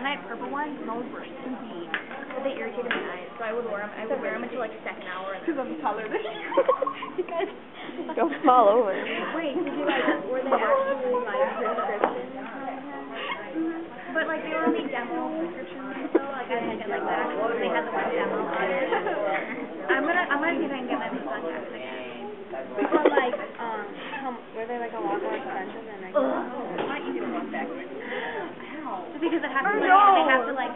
and I had purple ones, and those were soupy. But they irritated my eyes, so I would wear them. I would wear them until like second hour. Because I'm taller than you. you guys. Don't fall over. Wait, did you guys were they actually like prescriptions? But like they were only demo prescriptions, so like I didn't get like the actual. They had the one demo on it. I'm gonna I'm gonna see if I can get my contacts again. But like, um, how, were they like a lot more expensive than Ugh, regular? it's not easy to walk backwards. Just because it has Oh, like no. they have to like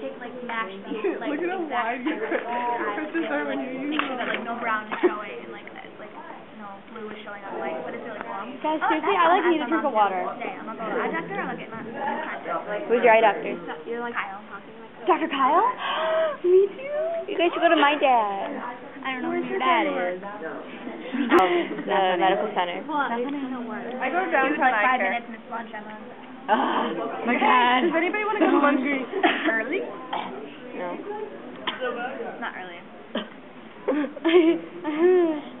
take like match these like Look at how exact wide your colors of your eyes crystals are when together, you make use sure that them. like no brown is showing and like that like no blue is showing on white, but it's really cool. Guys, Oh, seriously, that's I like need a drink of water. did I'm gonna go to eye doctor. I'm gonna my. Who's your eye doctor? You're like Kyle Dr. Kyle? Me too. You guys should go to my dad. I don't know Where's who your your dad dad is? Um, the medical center. Well, that's gonna work. I go down Dude, to like my five care. minutes and it's lunch, Emma. Oh, my God. Does anybody want to go to lunch early? No. Not early.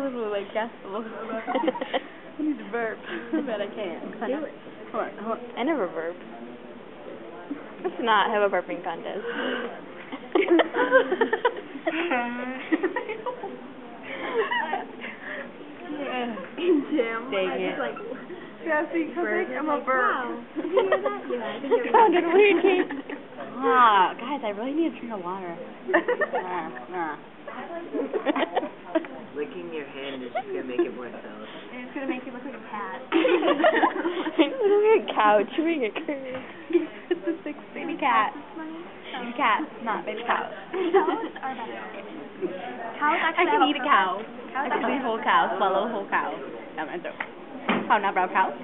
I feel a little like gaspable. I need to burp, but I can't. Do it. Hold on, hold on. I never burp. Let's not have a burping contest. Damn. Dang it. Like, Cassie, come I'm a burp. Did you hear that? Yeah, I think it Sounded weird, Kate. Ah, guys, I really need a drink of water. Ah, ah. Licking your hand is just gonna make it more so. And it's gonna make you look like a cat. Literally a cow chewing a curd. it's a six baby cat. Baby cat, not baby cow. Cows are better. Cows I can eat a purpose. cow. I can eat a whole cow, swallow a whole cow down my throat. How not brown cow?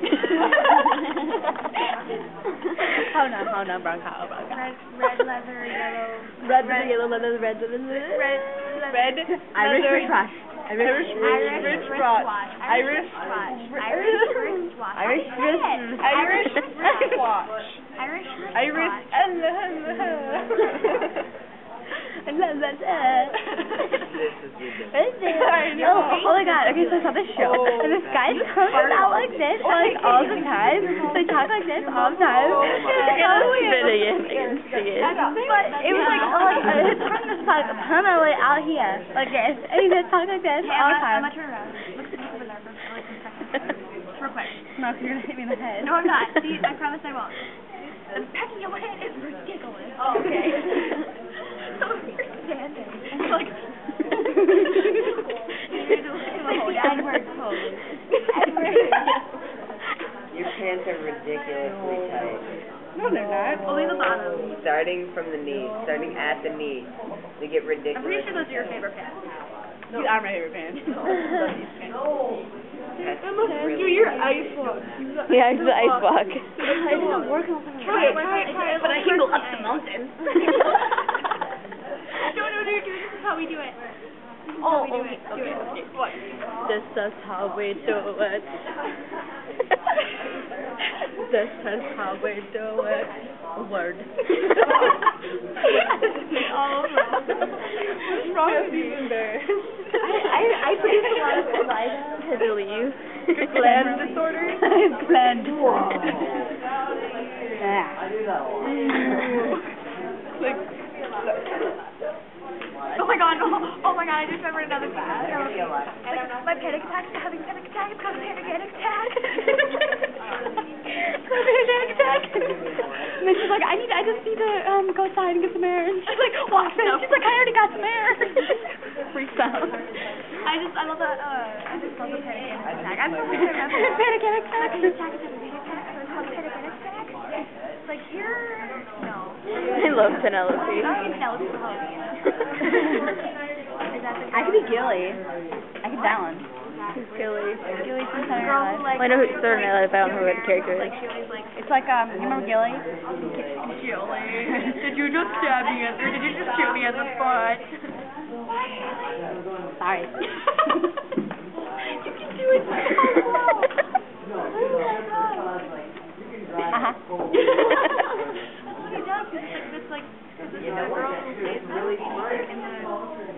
How not, how not brown cow, brown cow. Red, red leather, yellow. Red, red, yellow, leather, red, red, Red, red, Irish leather, wristwatch. Irish, Irish wrist wristwatch. watch. Irish Irish, wristwatch. Irish wristwatch. Irish How do you say it? wrist- Irish wristwatch. Irish wristwatch. Irish wristwatch. Irish, La, la, la. This is ridiculous. I know. Oh, oh my god, okay, so I saw this show, oh. and this guy comes out like this, oh like, all the time, they talk like this all the time, Oh my God. weird. Spit I can see it. But it was like, oh, like, his tongue is like, permanently out here, like this, and he just talks like this Hey, all the I'm time. gonna turn around. Look look over there for like one second. Real quick. No, you're gonna hit me in the head. No, I'm not. See, I promise I won't. The pecking your head is ridiculous. Oh, okay. so you're standing. It's like. you're doing the whole Edward pose. Edward. Your pants are ridiculously tight. No, they're not. Only the bottom. Starting from the knee, starting at the knee, they get ridiculous. I'm pretty sure those are your favorite pants. These are my favorite pants. That's Emma, really do your ice walk. Yeah, it's the ice walk. I didn't work on Try it, try it, try it. But I can go up the mountain. no, no, dude, dude, this is how we do it. Oh, do okay, it. Okay, okay. What? This is how we do it. This is how we do it. Oh, Word. All over. What's wrong with you? embarrassed. I, I produce a lot of saliva, I believe. Gland disorders? Gland Like, Oh my god, no. Oh my god, I just remembered another thing. Like, my panic attack is having panic attack. It's called panic attack. panic attack. And then she's like, I need, I just need to um go outside and get some air. And she's like, walks in. She's like, I already got some air. Freaks out. I just, I love that, uh, I just love the panic attack. I'm so sure remember. Panic attack. Panic attack is a panic attack, it's called panic attack. Like, here, no. I love Penelope. I don't even know it's Penelope. Is that the I could be Gilly. I could that one. Gilly. Gilly from Saturday girl Night Live. like, I know who Saturday Night Live, I don't know who the character like, is. she always like, It's like, um, you remember Gilly? Gilly, did you just stab me or did you just shoot me at the spot? Sorry. you can do it Uh-huh. She does, because it's like this, like, because this is girl who plays Melody, like, in the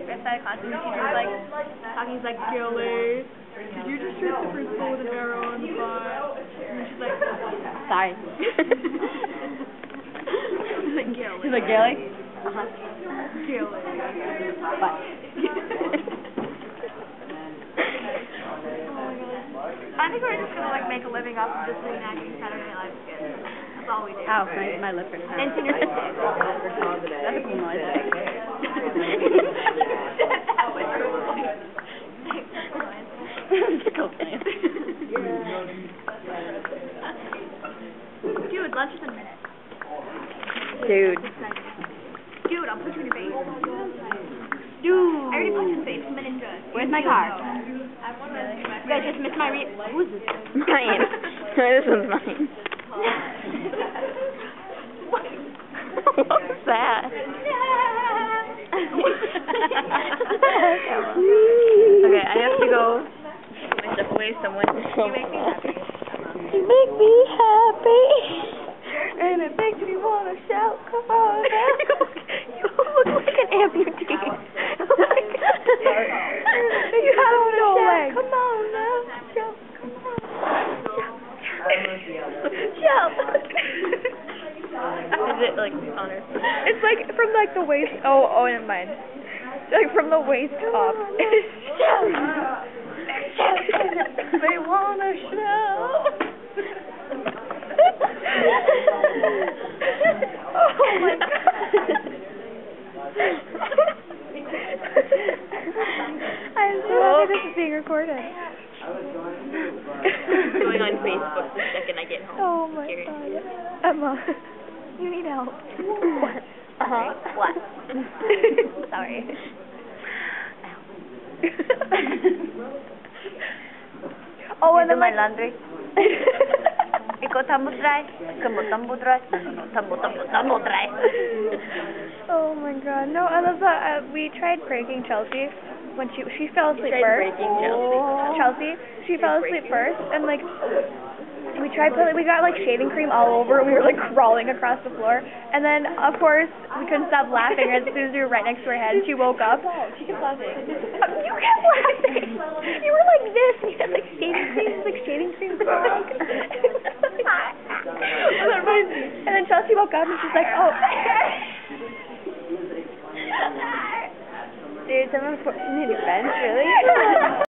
aesthetic class, and the like, talking, he's like, Gilly, did you just shoot the principal with an arrow in the butt? And then she's like, Sorry. He's like, Gilly. He's like. Gilly. What? I think we're just gonna like make a living off of just reenacting Saturday Night Live skits. That's all we do. Ow, my, my lip hurts now. And senior That's a cool noise. that was Tickle face. Dude, lunch is in a minute. Dude. Dude, I'll put you in your face. Dude. I already put you in your face. I'm. Where's my car? You guys just missed my re- Who's this? Mine. this one's mine. What's that? okay, I have to go put my stuff away. Someone. You make me happy. You make me happy. And it makes me want to shout, come on now. you look like an amputee. you have no legs. Come on now. Shout, come on. Shout. Is it like honor? It's like from like the waist. Oh, oh, never mind. Like from the waist up. Shout. Shout. they wanna shout. oh my god. I'm so happy this is being recorded. Going on Facebook the second I get home. Oh my Scary. god. Emma, you need help. What? Uh-huh. What? Sorry. oh, and then my laundry. Ikaw tambo dry. Kamu tambo dry. Tambo tambo tambo dry. oh my god. No, I love that. Uh, we tried pranking Chelsea when she she fell asleep first. Chelsea. Oh. Chelsea, she fell asleep first, and like we tried putting, we got like shaving cream all over. And we were like crawling across the floor, and then of course we couldn't stop laughing as soon as we were right next to her head. And she woke up. She kept laughing. You kept laughing. You were like this. You had like shaving cream, like shaving cream and then Chelsea woke up and she's like, oh. proportionate event, really?